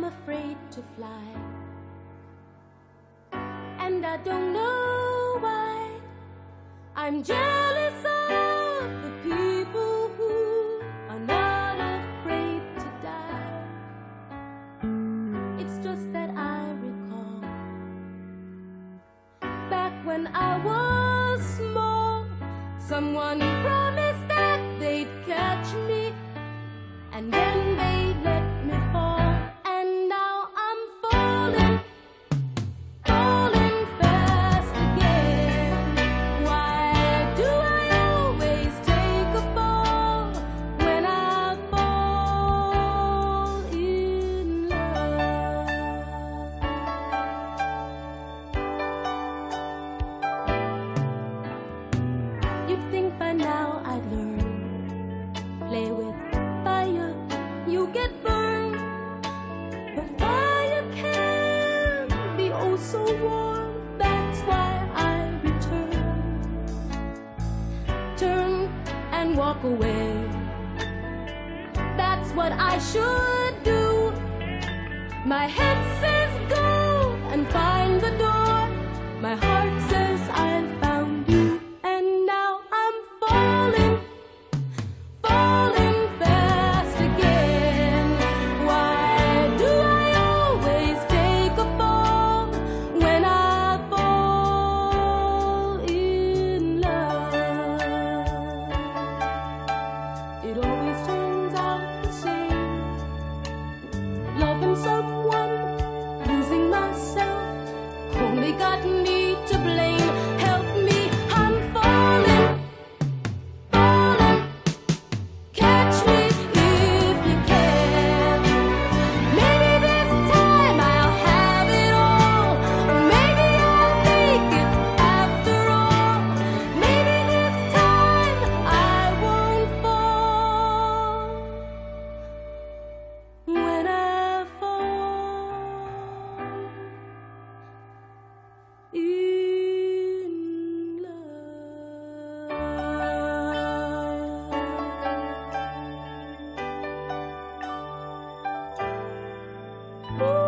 I'm afraid to fly. And I don't know why. I'm jealous of the people who are not afraid to die. It's just that I recall back when I was small, someone promised so warm. That's why I return. Turn and walk away. That's what I should do. My head says go. forgotten Oh.